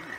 Ooh,